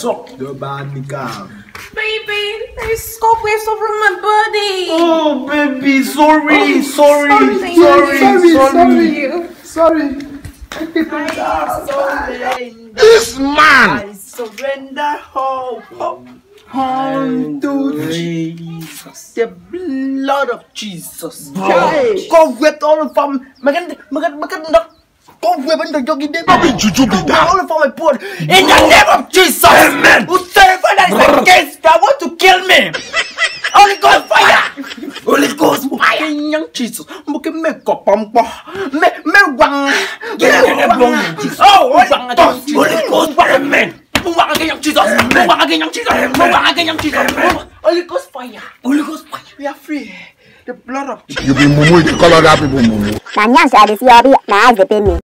Suck the body cow. Baby, there's cobwebs over my body. Oh, baby, oh, sorry, sorry, sorry, sorry, sorry, sorry, sorry. sorry. I ah, surrender. This man! I surrender hope. hope. Unto Jesus. The blood of Jesus. Bro. Cobweb all from makan makan makan nak cobweb and jogi dem. How big juju be that? All from my blood. In the name of Jesus. Oh, Holy Ghost fire! Holy Ghost fire! Young Jesus, make make up on po, make make wang, me the wang. Oh, Holy Ghost, Holy Ghost fire, man. Wang again, young Jesus. Wang again, young Jesus. Wang again, young Jesus. Holy Ghost fire. Holy Ghost fire. We are free. The blood of Jesus. You be mumu, you call other people mumu. Nanyans are the theory. My eyes they pain.